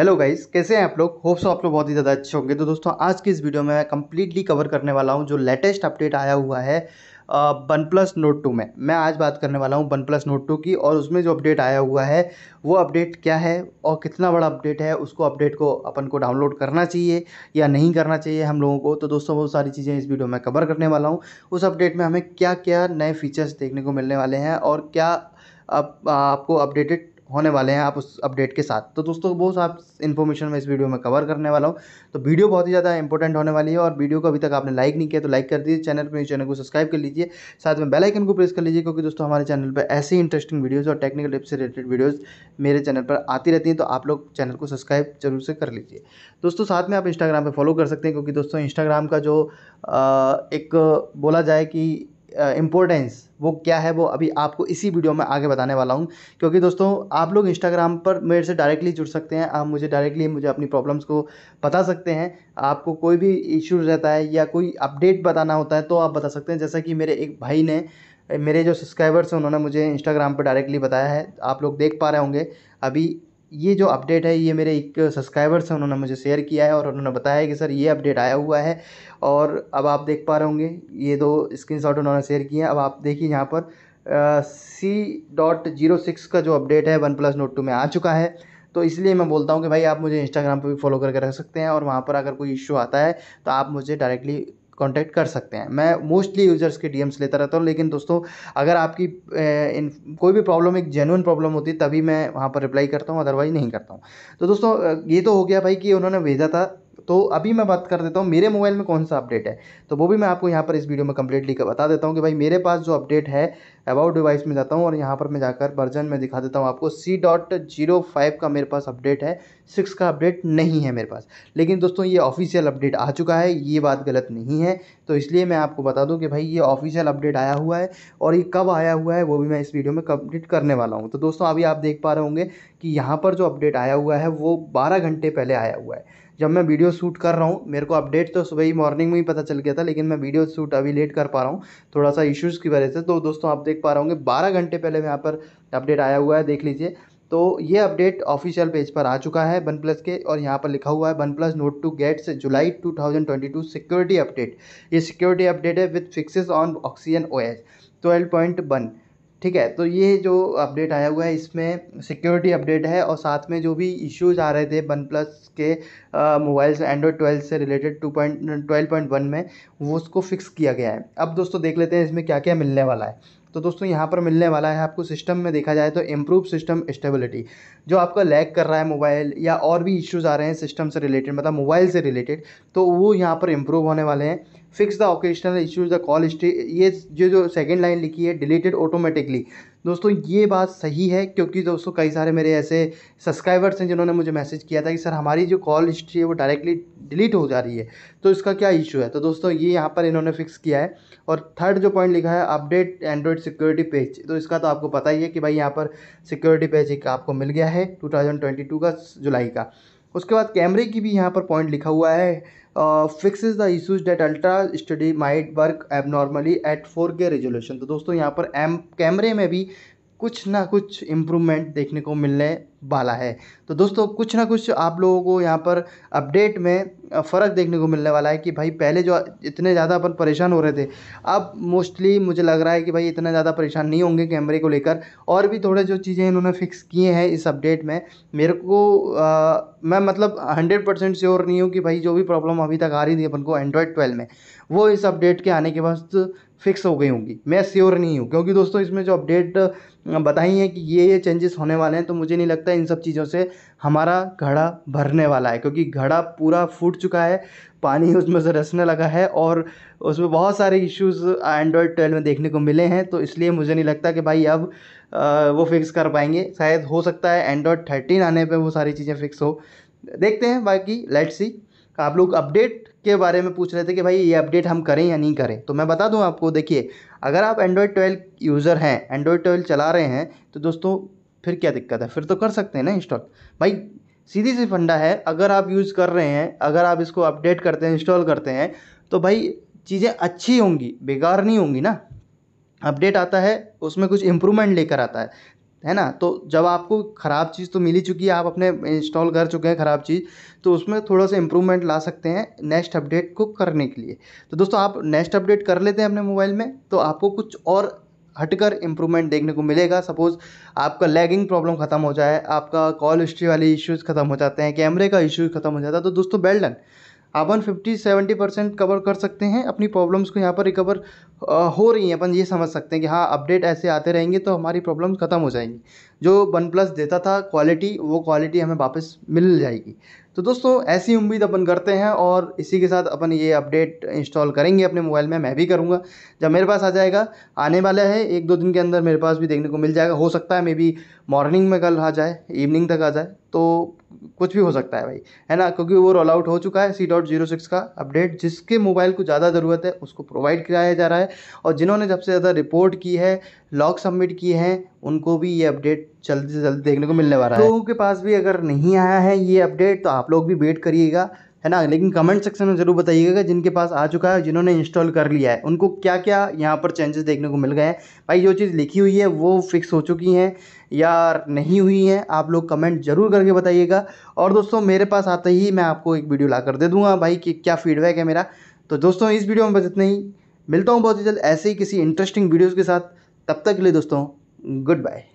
Hello guys कैसे हैं आप लोग? होप सो आप लोग बहुत ही ज़्यादा अच्छे होंगे। तो दोस्तों, आज की इस वीडियो में मैं कंप्लीटली कवर करने वाला हूँ जो लेटेस्ट अपडेट आया हुआ है वन प्लस नोट टू में। मैं आज बात करने वाला हूँ वन प्लस नोट टू की और उसमें जो अपडेट आया हुआ है, वो अपडेट क्या है और कितना बड़ा अपडेट है, उसको अपडेट को अपन को डाउनलोड करना चाहिए या नहीं करना चाहिए हम लोगों को। तो दोस्तों, वो सारी चीज़ें इस वीडियो में कवर करने वाला हूँ। उस अपडेट में हमें क्या क्या नए फीचर्स देखने को मिलने वाले हैं और क्या अब आपको अपडेटेड होने वाले हैं आप उस अपडेट के साथ। तो दोस्तों, वो सब इन्फॉर्मेशन मैं इस वीडियो में कवर करने वाला हूँ। तो वीडियो बहुत ही ज़्यादा इंपॉर्टेंट होने वाली है और वीडियो को अभी तक आपने लाइक नहीं किया तो लाइक कर दीजिए। चैनल पर चैनल को सब्सक्राइब कर लीजिए। साथ में बेल आइकन को प्रेस कर लीजिए क्योंकि दोस्तों, हमारे चैनल पर ऐसी इंटरेस्टिंग वीडियोज़ और टेक्निकल टिप्स से रिलेटेड वीडियोज़ मेरे चैनल पर आती रहती हैं तो आप लोग चैनल को सब्सक्राइब ज़रूर से कर लीजिए। दोस्तों, साथ में आप इंस्टाग्राम पर फॉलो कर सकते हैं क्योंकि दोस्तों इंस्टाग्राम का जो एक बोला जाए कि इम्पोर्टेंस वो क्या है वो अभी आपको इसी वीडियो में आगे बताने वाला हूँ। क्योंकि दोस्तों, आप लोग इंस्टाग्राम पर मेरे से डायरेक्टली जुड़ सकते हैं। आप मुझे डायरेक्टली मुझे अपनी प्रॉब्लम्स को बता सकते हैं। आपको कोई भी इश्यूज़ रहता है या कोई अपडेट बताना होता है तो आप बता सकते हैं। जैसा कि मेरे एक भाई ने, मेरे जो सब्सक्राइबर्स हैं, उन्होंने मुझे इंस्टाग्राम पर डायरेक्टली बताया है। आप लोग देख पा रहे होंगे। अभी ये जो अपडेट है, ये मेरे एक सब्सक्राइबर्स हैं, उन्होंने मुझे शेयर किया है और उन्होंने बताया कि सर ये अपडेट आया हुआ है और अब आप देख पा रहे होंगे, ये दो स्क्रीनशॉट उन्होंने शेयर किए हैं। अब आप देखिए यहाँ पर सी डॉट ज़ीरो सिक्स का जो अपडेट है वन प्लस नोट टू में आ चुका है। तो इसलिए मैं बोलता हूँ कि भाई आप मुझे इंस्टाग्राम पर भी फॉलो करके रख सकते हैं और वहाँ पर अगर कोई इशू आता है तो आप मुझे डायरेक्टली कांटेक्ट कर सकते हैं। मैं मोस्टली यूज़र्स के डीएम्स लेता रहता हूँ, लेकिन दोस्तों, अगर आपकी इन, कोई भी प्रॉब्लम एक जेनुअन प्रॉब्लम होती है, तभी मैं वहाँ पर रिप्लाई करता हूँ अदरवाइज़ नहीं करता हूँ। तो दोस्तों ये तो हो गया भाई कि उन्होंने भेजा था तो अभी मैं बात कर देता हूँ, मेरे मोबाइल में कौन सा अपडेट है? तो वो भी मैं आपको यहाँ पर इस वीडियो में कम्प्लीटली बता देता हूँ कि भाई मेरे पास जो अपडेट है अबाउट डिवाइस में जाता हूँ और यहाँ पर मैं जाकर वर्जन में दिखा देता हूँ आपको सी डॉट ज़ीरो फाइव का मेरे पास अपडेट है सिक्स का अपडेट नहीं है मेरे पास। लेकिन दोस्तों, ये ऑफिशियल अपडेट आ चुका है, ये बात गलत नहीं है। तो इसलिए मैं आपको बता दूँ कि भाई ये ऑफिशियल अपडेट आया हुआ है और ये कब आया हुआ है, वो भी मैं इस वीडियो में कंप्लीट करने वाला हूँ। तो दोस्तों, अभी आप देख पा रहे होंगे कि यहाँ पर जो अपडेट आया हुआ है, वो बारह घंटे पहले आया हुआ है। जब मैं वीडियो शूट कर रहा हूँ, मेरे को अपडेट तो सुबह ही मॉर्निंग में ही पता चल गया था, लेकिन मैं वीडियो शूट अभी लेट कर पा रहा हूँ। थोड़ा सा इश्यूज़ की वजह से। तो दोस्तों, आप देख पा रहे होंगे, बारह घंटे पहले यहाँ पर अपडेट आया हुआ है, देख लीजिए। तो ये अपडेट ऑफिशियल पेज पर आ चुका है वन प्लस के, और यहाँ पर लिखा हुआ है one plus note two gets जुलाई 2022 सिक्योरिटी अपडेट ये सिक्योरिटी अपडेट है with fixes on oxygen O S twelve point one ठीक है तो ये जो अपडेट आया हुआ है, इसमें सिक्योरिटी अपडेट है और साथ में जो भी इश्यूज़ आ रहे थे वन प्लस के मोबाइल से एंड्रॉयड ट्वेल्व से related to point twelve point one में, वो उसको फिक्स किया गया है। अब दोस्तों देख लेते हैं इसमें क्या क्या मिलने वाला है। तो दोस्तों यहाँ पर मिलने वाला है आपको सिस्टम में देखा जाए तो इम्प्रूव सिस्टम स्टेबिलिटी जो आपका लैग कर रहा है मोबाइल या और भी इश्यूज़ आ रहे हैं सिस्टम से रिलेटेड मतलब मोबाइल से रिलेटेड तो वो यहाँ पर इम्प्रूव होने वाले हैं। Fix the occasional issues the call history ये जो जो सेकेंड लाइन लिखी है डिलीटेड ऑटोमेटिकली दोस्तों, ये बात सही है, क्योंकि दोस्तों, कई सारे मेरे ऐसे सब्सक्राइबर्स हैं जिन्होंने मुझे मैसेज किया था कि, सर, हमारी जो कॉल हिस्ट्री है, वो डायरेक्टली डिलीट हो जा रही है। तो इसका क्या इशू है? तो दोस्तों, ये यहाँ पर इन्होंने फिक्स किया है। और थर्ड जो पॉइंट लिखा है अपडेट एंड्रॉयड सिक्योरिटी पेज तो इसका तो आपको पता ही है कि भाई यहाँ पर सिक्योरिटी पेज एक आपको मिल गया है टू का, जुलाई का। उसके बाद कैमरे की भी यहाँ पर पॉइंट लिखा हुआ है। Fixes the issues that ultra steady might work abnormally at four K resolution तो दोस्तों, यहाँ पर एम कैमरे में भी कुछ ना कुछ इम्प्रूवमेंट देखने को मिलने वाला है। तो दोस्तों कुछ ना कुछ आप लोगों को यहाँ पर अपडेट में फ़र्क देखने को मिलने वाला है कि भाई पहले जो इतने ज़्यादा अपन परेशान हो रहे थे अब मोस्टली मुझे लग रहा है कि भाई इतना ज़्यादा परेशान नहीं होंगे कैमरे को लेकर। और भी थोड़े जो चीज़ें इन्होंने फिक्स किए हैं इस अपडेट में मेरे को आ, मैं मतलब हंड्रेड परसेंट श्योर नहीं हूँ कि भाई जो भी प्रॉब्लम अभी तक आ रही थी अपन को एंड्रॉयड ट्वेल्व में वो इस अपडेट के आने के बाद फिक्स हो गई होंगी। मैं श्योर नहीं हूँ, क्योंकि दोस्तों इसमें जो अपडेट बताई हैं कि ये ये चेंजेस होने वाले हैं तो मुझे नहीं लगता इन सब चीज़ों से हमारा घड़ा भरने वाला है, क्योंकि घड़ा पूरा फूट चुका है, पानी उसमें से रसने लगा है, और उसमें बहुत सारे इश्यूज़ एंड्रॉयड ट्वेल्व में देखने को मिले हैं तो इसलिए मुझे नहीं लगता कि भाई अब वो फिक्स कर पाएँगे। शायद हो सकता है एंड्रॉयड थर्टीन आने पर वो सारी चीज़ें फिक्स हो। देखते हैं, बाकी लेट्स सी आप लोग अपडेट के बारे में पूछ रहे थे कि भाई ये अपडेट हम करें या नहीं करें। तो मैं बता दूँ आपको, देखिए, अगर आप एंड्रॉयड ट्वेल्व यूज़र हैं एंड्रॉयड ट्वेल्व चला रहे हैं तो दोस्तों, फिर क्या दिक्कत है? फिर तो कर सकते हैं ना इंस्टॉल भाई, सीधी सी फंडा है, अगर आप यूज़ कर रहे हैं, अगर आप इसको अपडेट करते हैं इंस्टॉल करते हैं तो भाई, चीज़ें अच्छी होंगी, बेकार नहीं होंगी ना। अपडेट आता है, उसमें कुछ इम्प्रूवमेंट लेकर आता है। है ना? तो जब आपको ख़राब चीज़ तो मिल ही चुकी है, आप अपने इंस्टॉल कर चुके हैं ख़राब चीज़ तो उसमें थोड़ा सा इम्प्रूवमेंट ला सकते हैं नेक्स्ट अपडेट को करने के लिए। तो दोस्तों, आप नेक्स्ट अपडेट कर लेते हैं अपने मोबाइल में तो आपको कुछ और हटकर इम्प्रूवमेंट देखने को मिलेगा। सपोज़ आपका लैगिंग प्रॉब्लम ख़त्म हो जाए, आपका कॉल हिस्ट्री वाले इश्यूज़ ख़त्म हो जाते हैं कैमरे का इश्यूज़ ख़त्म हो जाता है तो दोस्तों बेल डन अपन फिफ्टी सेवेंटी परसेंट कवर कर सकते हैं अपनी प्रॉब्लम्स को यहाँ पर रिकवर हो रही हैं, अपन ये समझ सकते हैं कि हाँ अपडेट ऐसे आते रहेंगे तो हमारी प्रॉब्लम ख़त्म हो जाएँगी। जो वन प्लस देता था क्वालिटी, वो क्वालिटी हमें वापस मिल जाएगी। तो दोस्तों, ऐसी उम्मीद अपन करते हैं और इसी के साथ अपन ये अपडेट इंस्टॉल करेंगे अपने मोबाइल में। मैं भी करूँगा। जब मेरे पास आ जाएगा, आने वाला है, एक दो दिन के अंदर मेरे पास भी देखने को मिल जाएगा। हो सकता है मे बी मॉर्निंग में कल आ जाए इवनिंग तक आ जाए तो कुछ भी हो सकता है भाई, है ना? क्योंकि वो रोल आउट हो चुका है सी डॉट ज़ीरो सिक्स का अपडेट जिसके मोबाइल को ज़्यादा ज़रूरत है, उसको प्रोवाइड कराया जा रहा है। और जिन्होंने सबसे ज़्यादा रिपोर्ट की है लॉग सबमिट किए हैं उनको भी ये अपडेट जल्दी से जल्दी देखने को मिलने वाला है। लोगों के पास भी अगर नहीं आया है ये अपडेट तो आप लोग भी वेट करिएगा, है ना? लेकिन कमेंट सेक्शन में ज़रूर बताइएगा जिनके पास आ चुका है, जिन्होंने इंस्टॉल कर लिया है। उनको क्या क्या यहाँ पर चेंजेस देखने को मिल गए हैं? भाई, जो चीज़ लिखी हुई है, वो फिक्स हो चुकी हैं या नहीं हुई हैं, आप लोग कमेंट ज़रूर करके बताइएगा। और दोस्तों, मेरे पास आते ही मैं आपको एक वीडियो ला कर दे दूँगा भाई कि क्या फीडबैक है मेरा। तो दोस्तों, इस वीडियो में बस इतना ही। मिलता हूँ बहुत ही जल्द ऐसे ही किसी इंटरेस्टिंग वीडियोज़ के साथ। तब तक के लिए दोस्तों goodbye.